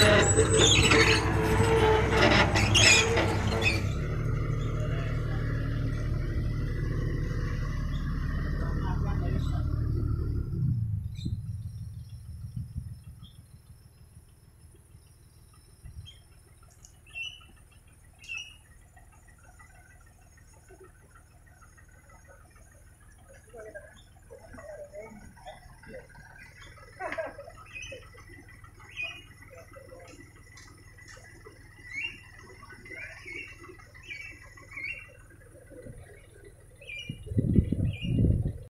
Yeah.